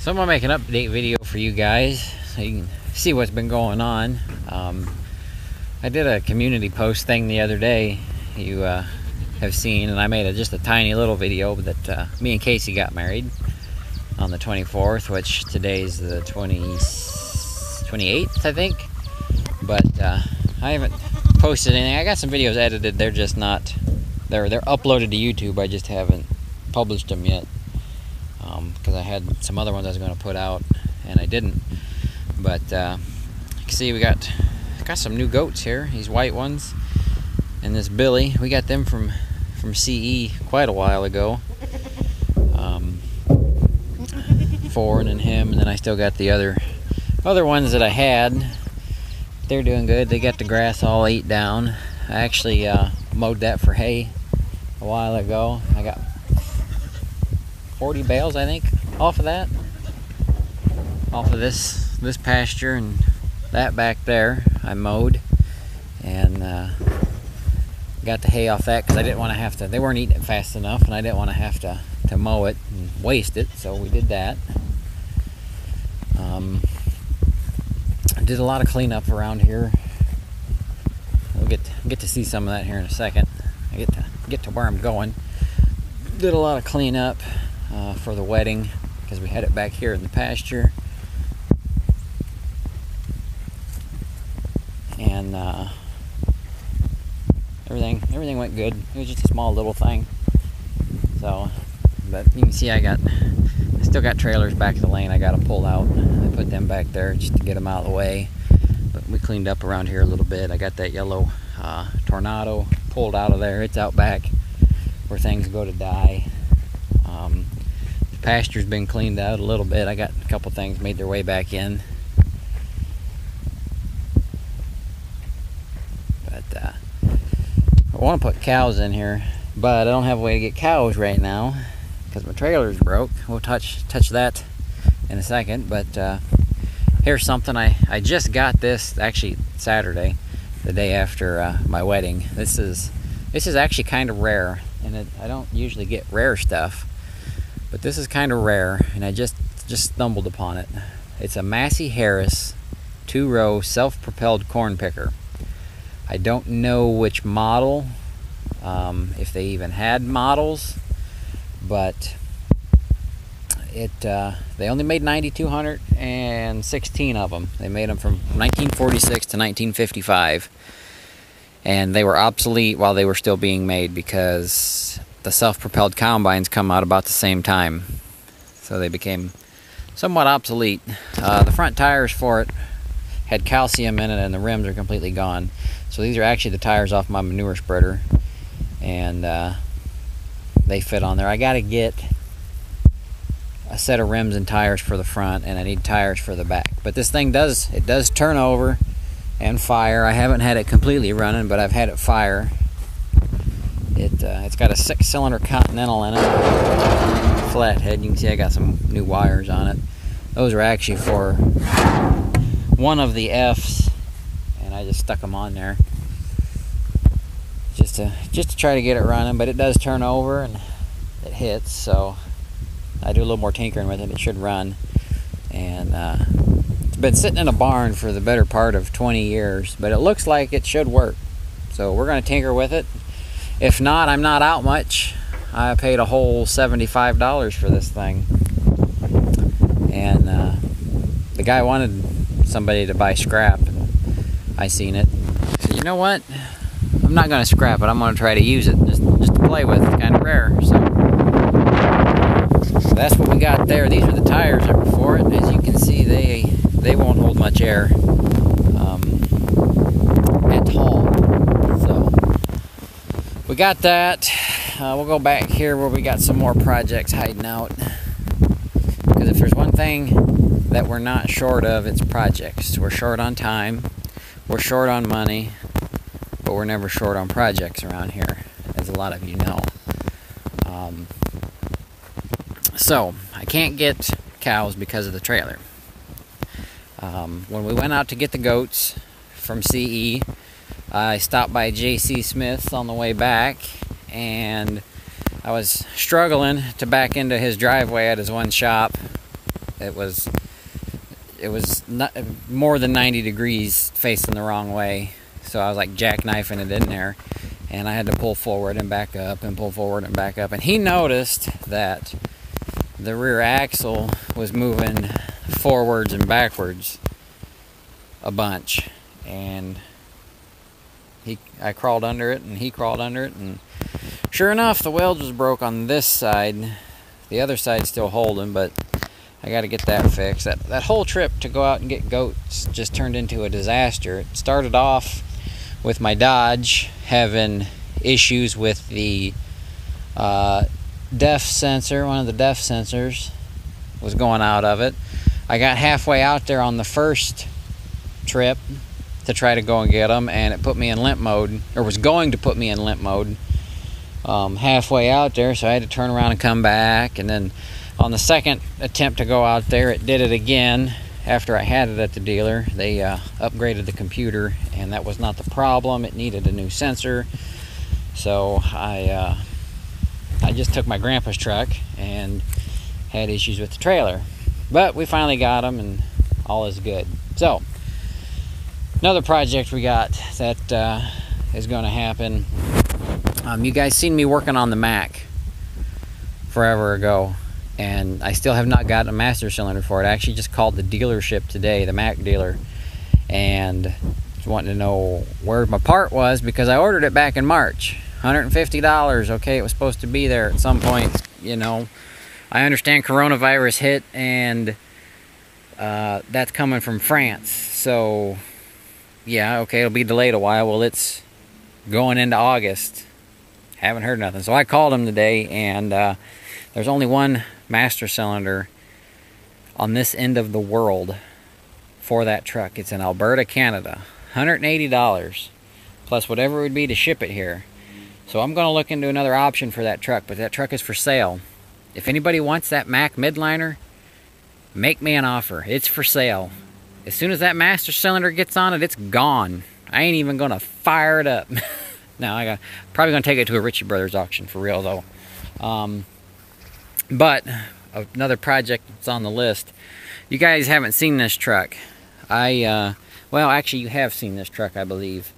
So I'm gonna make an update video for you guys so you can see what's been going on. Um, I did a community post thing the other day you uh, have seen, and I made a, just a tiny little video that uh, me and Casey got married on the 24th, which today's the 20, 28th, I think. But uh, I haven't posted anything. I got some videos edited. They're just not. They're they're uploaded to YouTube. I just haven't published them yet because um, I had some other ones I was going to put out and I didn't. But uh, you can see we got got some new goats here. These white ones and this Billy. We got them from from CE quite a while ago. Um, Ford and him, and then I still got the other other ones that I had. They're doing good. They got the grass all ate down. I actually uh, mowed that for hay a while ago. I got 40 bales, I think, off of that. Off of this this pasture and that back there, I mowed and uh, got the hay off that because I didn't want to have to. They weren't eating it fast enough, and I didn't want to have to to mow it and waste it. So we did that. Um, did a lot of cleanup around here. We'll get get to see some of that here in a second. I get to get to where I'm going. Did a lot of cleanup uh, for the wedding because we had it back here in the pasture. And uh, everything everything went good. It was just a small little thing. So, but you can see I got I still got trailers back in the lane. I got to pull out. I put them back there just to get them out of the way. But we cleaned up around here a little bit. I got that yellow uh, tornado pulled out of there. It's out back where things go to die. Um, pasture's been cleaned out a little bit. I got a couple things made their way back in. But uh, I want to put cows in here, but I don't have a way to get cows right now because my trailer's broke. We'll touch touch that in a second. But uh, here's something I I just got this actually Saturday, the day after uh, my wedding. This is this is actually kind of rare, and it, I don't usually get rare stuff but this is kind of rare and I just just stumbled upon it. It's a Massey Harris two-row self-propelled corn picker. I don't know which model, um, if they even had models, but it uh, they only made 9,216 of them. They made them from 1946 to 1955, and they were obsolete while they were still being made because the self-propelled combines come out about the same time. So they became somewhat obsolete. Uh, the front tires for it had calcium in it and the rims are completely gone. So these are actually the tires off my manure spreader. And uh, they fit on there. I got to get a set of rims and tires for the front and I need tires for the back. But this thing does, it does turn over and fire. I haven't had it completely running, but I've had it fire it, uh, it's got a six cylinder Continental in it, flathead. You can see I got some new wires on it. Those are actually for one of the F's, and I just stuck them on there just to just to try to get it running. But it does turn over and it hits, so I do a little more tinkering with it. It should run, and uh, it's been sitting in a barn for the better part of 20 years, but it looks like it should work. So we're going to tinker with it, if not, I'm not out much. I paid a whole $75 for this thing. And uh, the guy wanted somebody to buy scrap, and I seen it. So you know what? I'm not going to scrap it. I'm going to try to use it just, just to play with. It's kind of rare. So. so that's what we got there. These are the tires that were for it. As you can see, they they won't hold much air um, at all we got that. Uh, we'll go back here where we got some more projects hiding out. Because if there's one thing that we're not short of, it's projects. We're short on time, we're short on money, but we're never short on projects around here, as a lot of you know. Um, so, I can't get cows because of the trailer. Um, when we went out to get the goats from CE, I stopped by J.C. Smith's on the way back, and I was struggling to back into his driveway at his one shop It was it was not, more than 90 degrees facing the wrong way. So I was like jackknifing it in there, and I had to pull forward and back up and pull forward and back up. And he noticed that the rear axle was moving forwards and backwards a bunch, and he I crawled under it and he crawled under it and sure enough the weld was broke on this side. The other side's still holding but I got to get that fixed. That that whole trip to go out and get goats just turned into a disaster. It started off with my Dodge having issues with the uh, def sensor one of the def sensors was going out of it. I got halfway out there on the first trip to try to go and get them, and it put me in limp mode, or was going to put me in limp mode um, halfway out there, so I had to turn around and come back. And then on the second attempt to go out there, it did it again after I had it at the dealer. They uh, upgraded the computer, and that was not the problem. It needed a new sensor, so I uh, I just took my grandpa's truck and had issues with the trailer, but we finally got them, and all is good. So another project we got that uh, is going to happen. Um, you guys seen me working on the Mack forever ago, and I still have not gotten a master cylinder for it. I actually just called the dealership today, the Mack dealer, and wanting to know where my part was because I ordered it back in March. $150. Okay, it was supposed to be there at some point. You know, I understand coronavirus hit and uh, that's coming from France. So yeah, okay, it'll be delayed a while. Well, it's going into August. Haven't heard nothing. So I called him today, and uh, there's only one master cylinder on this end of the world for that truck. It's in Alberta, Canada. $180 plus whatever it would be to ship it here. So I'm going to look into another option for that truck, but that truck is for sale. If anybody wants that Mack midliner, make me an offer. It's for sale. As soon as that master cylinder gets on it, it's gone. I ain't even gonna fire it up. now I got probably gonna take it to a Ritchie Brothers auction for real though. Um, but another project that's on the list. You guys haven't seen this truck. I uh, well, actually, you have seen this truck, I believe.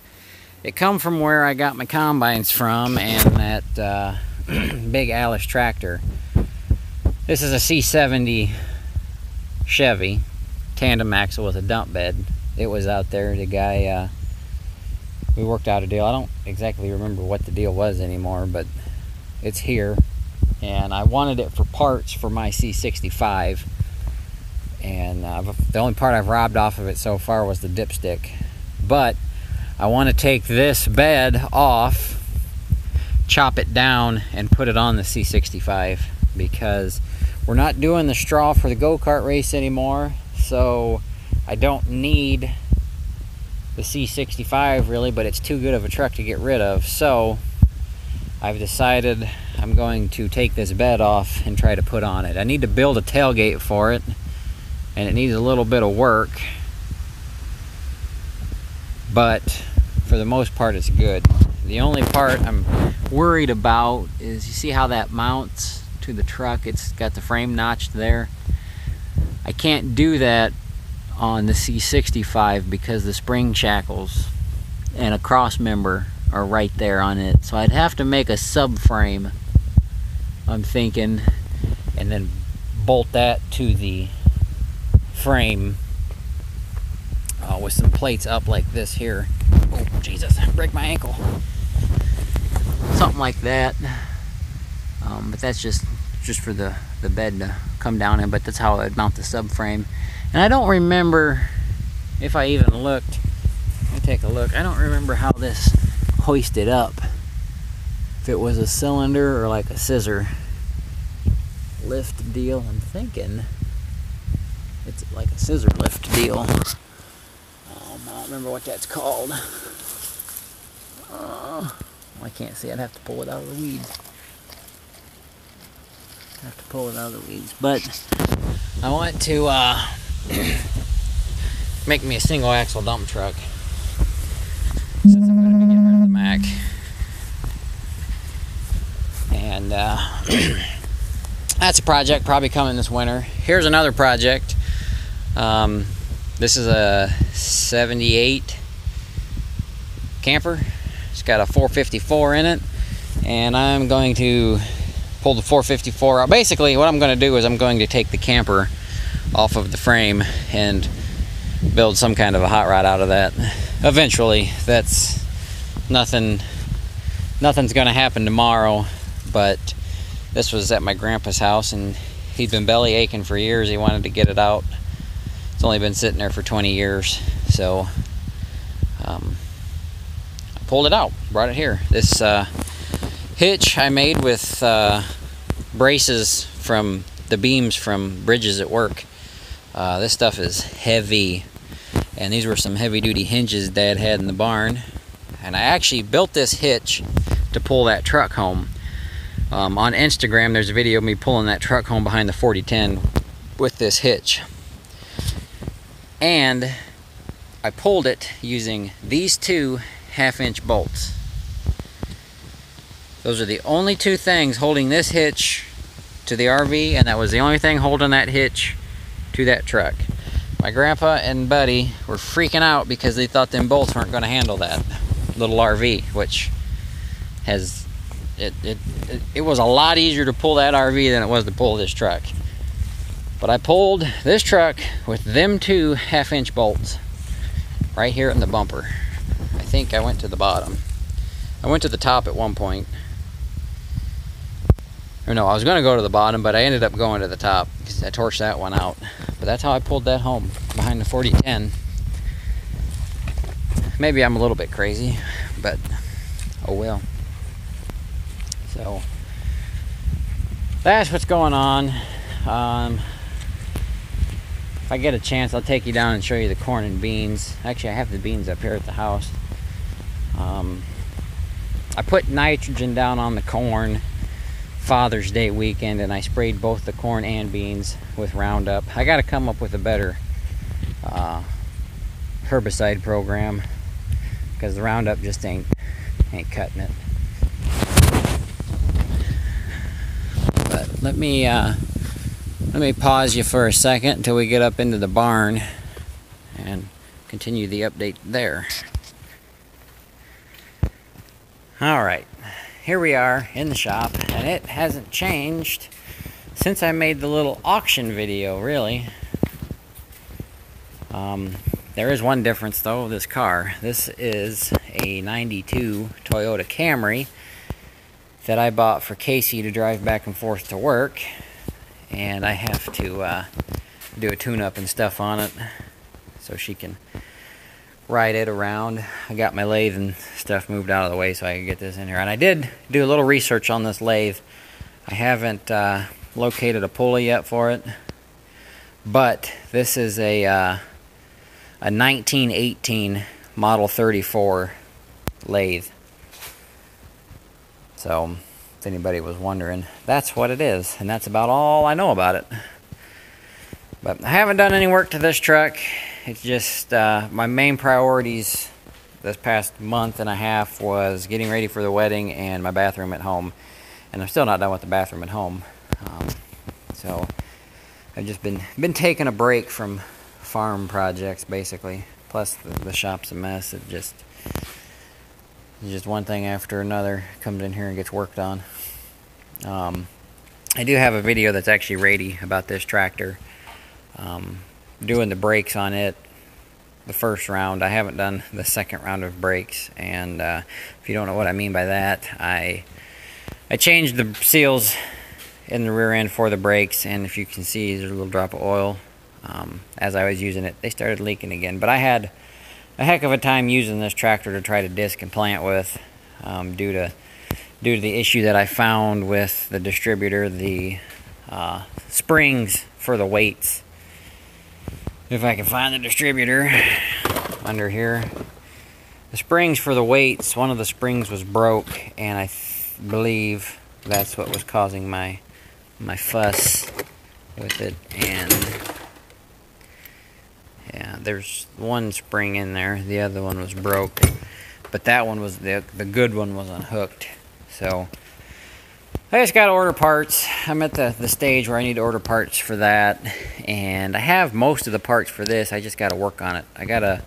It come from where I got my combines from, and that uh, big Allis tractor. This is a C70 Chevy tandem axle with a dump bed. It was out there. The guy, uh, we worked out a deal. I don't exactly remember what the deal was anymore, but it's here. And I wanted it for parts for my C65. And uh, the only part I've robbed off of it so far was the dipstick. But I want to take this bed off, chop it down, and put it on the C65 because we're not doing the straw for the go-kart race anymore so I don't need the C65 really, but it's too good of a truck to get rid of. So I've decided I'm going to take this bed off and try to put on it. I need to build a tailgate for it, and it needs a little bit of work, but for the most part, it's good. The only part I'm worried about is you see how that mounts to the truck? It's got the frame notched there. I can't do that on the C65 because the spring shackles and a cross member are right there on it. So I'd have to make a subframe, I'm thinking, and then bolt that to the frame uh, with some plates up like this here. Oh, Jesus, break my ankle. Something like that. Um, but that's just just for the, the bed to come down in, but that's how I'd mount the subframe. And I don't remember if I even looked. Let me take a look. I don't remember how this hoisted up. If it was a cylinder or like a scissor lift deal. I'm thinking it's like a scissor lift deal. Um, I don't remember what that's called. Uh, I can't see. I'd have to pull it out of the weeds have to pull it out of the weeds. But I want to uh, make me a single axle dump truck. Since I'm going to be getting rid of the Mack. And uh, that's a project probably coming this winter. Here's another project. Um, this is a 78 camper. It's got a 454 in it, and I'm going to pull the 454 out. Basically, what I'm going to do is I'm going to take the camper off of the frame and build some kind of a hot rod out of that. Eventually, that's nothing. Nothing's going to happen tomorrow, but this was at my grandpa's house, and he'd been belly aching for years. He wanted to get it out. It's only been sitting there for 20 years, so um, I pulled it out, brought it here. This uh, hitch I made with uh, braces from the beams from bridges at work. Uh, this stuff is heavy, and these were some heavy duty hinges Dad had in the barn. And I actually built this hitch to pull that truck home. Um, on Instagram, there's a video of me pulling that truck home behind the 4010 with this hitch. And I pulled it using these two half inch bolts. Those are the only two things holding this hitch to the RV, and that was the only thing holding that hitch to that truck. My grandpa and buddy were freaking out because they thought them bolts weren't going to handle that little RV, which has it, it, it, it was a lot easier to pull that RV than it was to pull this truck. But I pulled this truck with them two half inch bolts right here in the bumper. I think I went to the bottom. I went to the top at one point or no, I was going to go to the bottom, but I ended up going to the top because I torched that one out. But that's how I pulled that home behind the 4010. Maybe I'm a little bit crazy, but oh well. So that's what's going on. Um, if I get a chance, I'll take you down and show you the corn and beans. Actually, I have the beans up here at the house. Um, I put nitrogen down on the corn Father's Day weekend and I sprayed both the corn and beans with Roundup. I got to come up with a better uh, herbicide program because the Roundup just ain't ain't cutting it. But let me uh, let me pause you for a second until we get up into the barn and continue the update there. All right here we are in the shop, and it hasn't changed since I made the little auction video, really. Um, there is one difference, though, this car. This is a 92 Toyota Camry that I bought for Casey to drive back and forth to work. And I have to uh, do a tune-up and stuff on it so she can ride it around. I got my lathe and stuff moved out of the way so I could get this in here. And I did do a little research on this lathe. I haven't uh, located a pulley yet for it, but this is a uh, a 1918 Model 34 lathe. So, if anybody was wondering, that's what it is, and that's about all I know about it. But I haven't done any work to this truck. It's just uh, my main priorities this past month and a half was getting ready for the wedding and my bathroom at home. And I'm still not done with the bathroom at home. Um, so I've just been been taking a break from farm projects basically. Plus the, the shop's a mess. It just just one thing after another comes in here and gets worked on. Um, I do have a video that's actually ready about this tractor um, doing the brakes on it the first round. I haven't done the second round of brakes, and uh, if you don't know what I mean by that, I I changed the seals in the rear end for the brakes, and if you can see, there's a little drop of oil. Um, as I was using it, they started leaking again. But I had a heck of a time using this tractor to try to disc and plant with, um, due to due to the issue that I found with the distributor, the uh, springs for the weights if I can find the distributor under here. The springs for the weights, one of the springs was broke, and I believe that's what was causing my my fuss with it. And yeah, there's one spring in there. The other one was broke, but that one was the the good one was unhooked. So I just got to order parts. I'm at the, the stage where I need to order parts for that. And I have most of the parts for this. I just got to work on it. I got to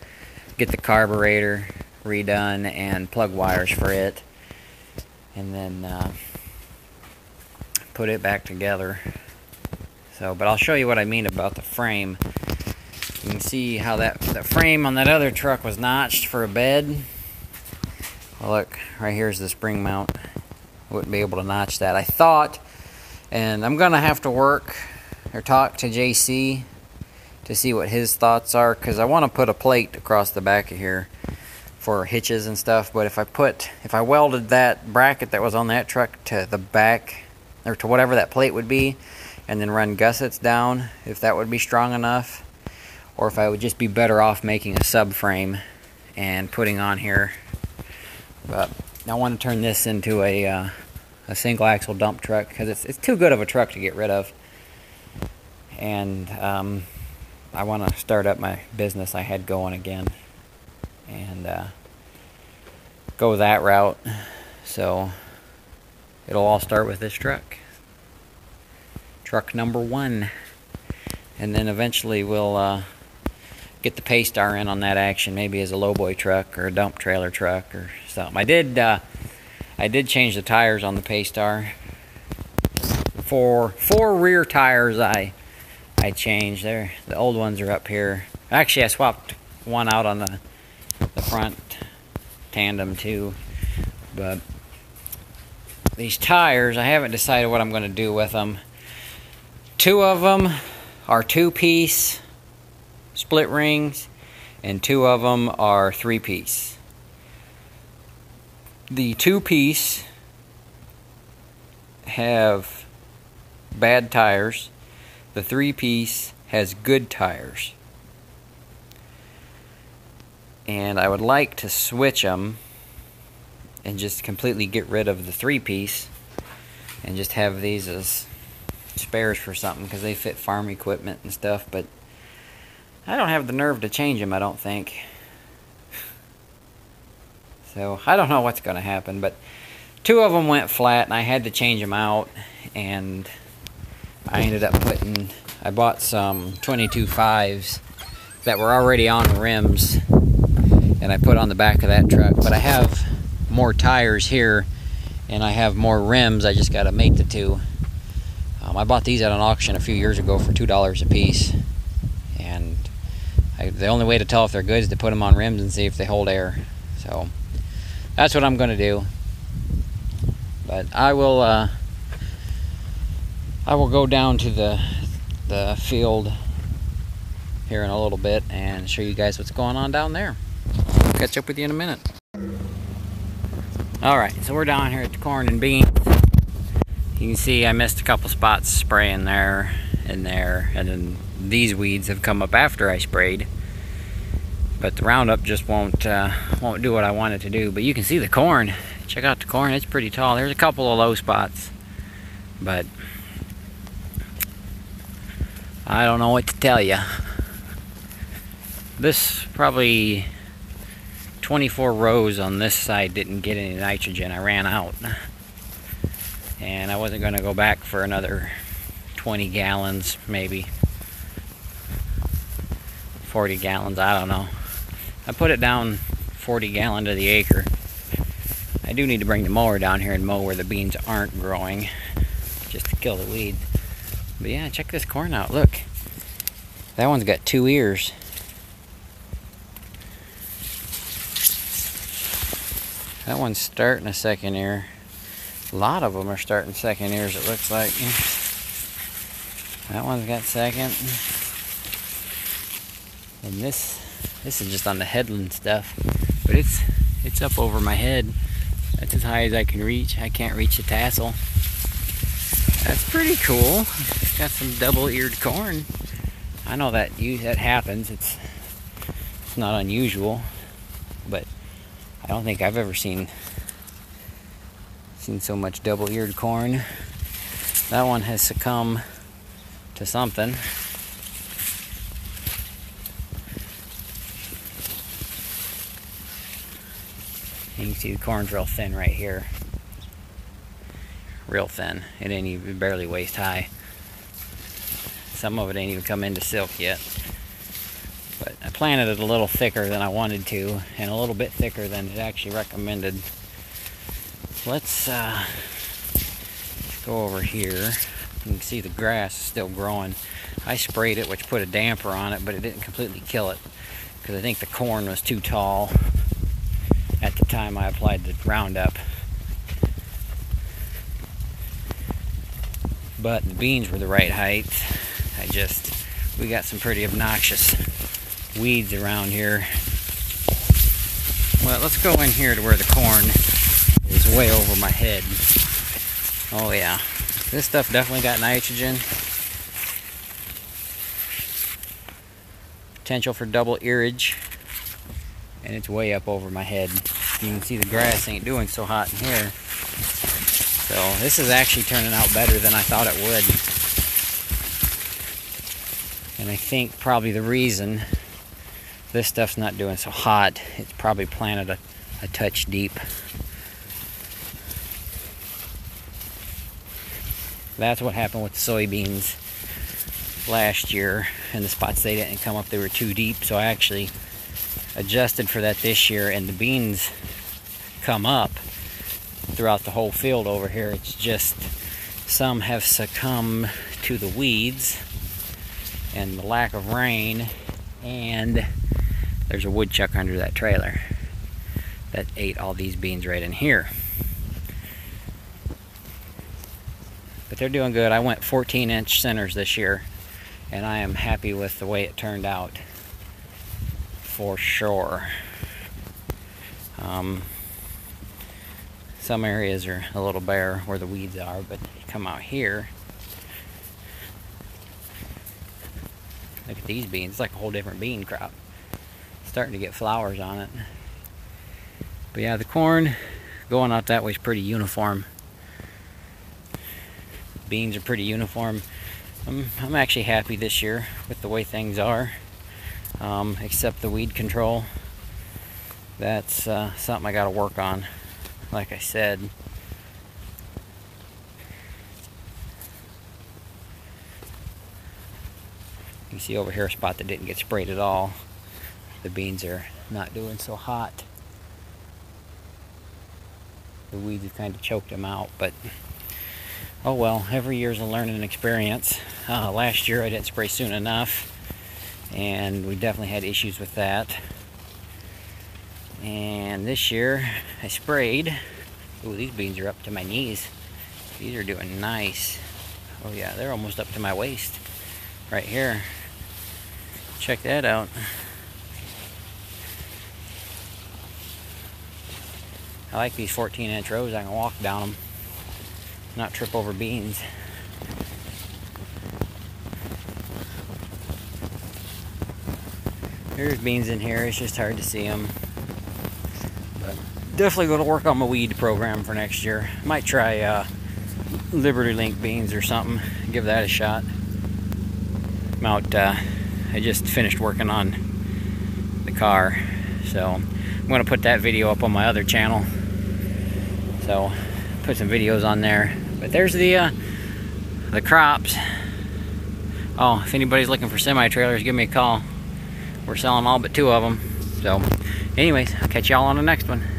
get the carburetor redone and plug wires for it. And then uh, put it back together. So, but I'll show you what I mean about the frame. You can see how that, that frame on that other truck was notched for a bed. Well, look, right here's the spring mount wouldn't be able to notch that. I thought, and I'm gonna have to work or talk to JC to see what his thoughts are because I want to put a plate across the back of here for hitches and stuff. But if I put, if I welded that bracket that was on that truck to the back or to whatever that plate would be, and then run gussets down, if that would be strong enough, or if I would just be better off making a subframe and putting on here. But I want to turn this into a uh, a single axle dump truck because it's it's too good of a truck to get rid of. And um, I want to start up my business I had going again, and uh, go that route. So it'll all start with this truck, truck number one, and then eventually we'll. Uh, get the Paystar in on that action, maybe as a lowboy truck or a dump trailer truck or something. I did, uh, I did change the tires on the Paystar. For four rear tires, I, I changed. There, the old ones are up here. Actually, I swapped one out on the, the front tandem too, but these tires, I haven't decided what I'm going to do with them. Two of them are two piece split rings, and two of them are three piece. The two piece have bad tires, the three piece has good tires. And I would like to switch them and just completely get rid of the three piece and just have these as spares for something because they fit farm equipment and stuff, but I don't have the nerve to change them, I don't think. So, I don't know what's going to happen, but two of them went flat and I had to change them out and I ended up putting I bought some 22 fives that were already on rims and I put on the back of that truck. But I have more tires here and I have more rims I just got to mate the two. Um, I bought these at an auction a few years ago for two dollars a piece I, the only way to tell if they're good is to put them on rims and see if they hold air. So that's what I'm going to do. But I will uh, I will go down to the the field here in a little bit and show you guys what's going on down there. I'll catch up with you in a minute. Alright, so we're down here at the corn and beans. You can see I missed a couple spots spraying there and there and then these weeds have come up after I sprayed. But the Roundup just won't uh, won't do what I want it to do. But you can see the corn. Check out the corn. It's pretty tall. There's a couple of low spots. But I don't know what to tell you. This probably 24 rows on this side didn't get any nitrogen. I ran out. And I wasn't going to go back for another 20 gallons maybe. 40 gallons, I don't know. I put it down 40 gallon to the acre. I do need to bring the mower down here and mow where the beans aren't growing, just to kill the weeds. But yeah, check this corn out. Look, that one's got two ears. That one's starting a second ear. A lot of them are starting second ears, it looks like. That one's got second. And this this is just on the headland stuff. But it's it's up over my head. That's as high as I can reach. I can't reach the tassel. That's pretty cool. got some double-eared corn. I know that you that happens. It's it's not unusual, but I don't think I've ever seen seen so much double-eared corn. That one has succumbed to something. You can see the corn's real thin right here. real thin. It ain't even barely waist high. Some of it ain't even come into silk yet. But I planted it a little thicker than I wanted to, and a little bit thicker than it actually recommended. Let's, uh, go over here. You can see the grass is still growing. I sprayed it, which put a damper on it, but it didn't completely kill it because I think the corn was too tall at the time I applied the Roundup. But the beans were the right height. I just, we got some pretty obnoxious weeds around here. Well, let's go in here to where the corn is way over my head. Oh yeah, this stuff definitely got nitrogen. Potential for double earage. And it's way up over my head. You can see the grass ain't doing so hot in here. So this is actually turning out better than I thought it would. And I think probably the reason this stuff's not doing so hot, it's probably planted a, a touch deep. That's what happened with the soybeans last year and the spots they didn't come up they were too deep so I actually adjusted for that this year and the beans come up throughout the whole field over here. It's just some have succumbed to the weeds and the lack of rain and there's a woodchuck under that trailer that ate all these beans right in here. But they're doing good. I went 14 inch centers this year and I am happy with the way it turned out for sure. Um, some areas are a little bare where the weeds are, but come out here. Look at these beans, it's like a whole different bean crop. starting to get flowers on it. But yeah, the corn going out that way is pretty uniform. Beans are pretty uniform. I'm, I'm actually happy this year with the way things are, um, except the weed control. That's uh, something I got to work on, like I said. You see over here a spot that didn't get sprayed at all. The beans are not doing so hot. The weeds have kind of choked them out, but oh well, every year's a learning experience. Uh, last year I didn't spray soon enough, and we definitely had issues with that. And this year I sprayed. Ooh, these beans are up to my knees. These are doing nice. Oh yeah, they're almost up to my waist. Right here. Check that out. I like these 14 inch rows. I can walk down them not trip over beans. There's beans in here, it's just hard to see them. But definitely going to work on my weed program for next year. Might try uh, Liberty Link beans or something, give that a shot. I'm out, uh, I just finished working on the car, so I'm going to put that video up on my other channel. So, put some videos on there. But there's the uh, the crops. Oh, if anybody's looking for semi-trailers, give me a call. We're selling all but two of them. So, anyways, I'll catch y'all on the next one.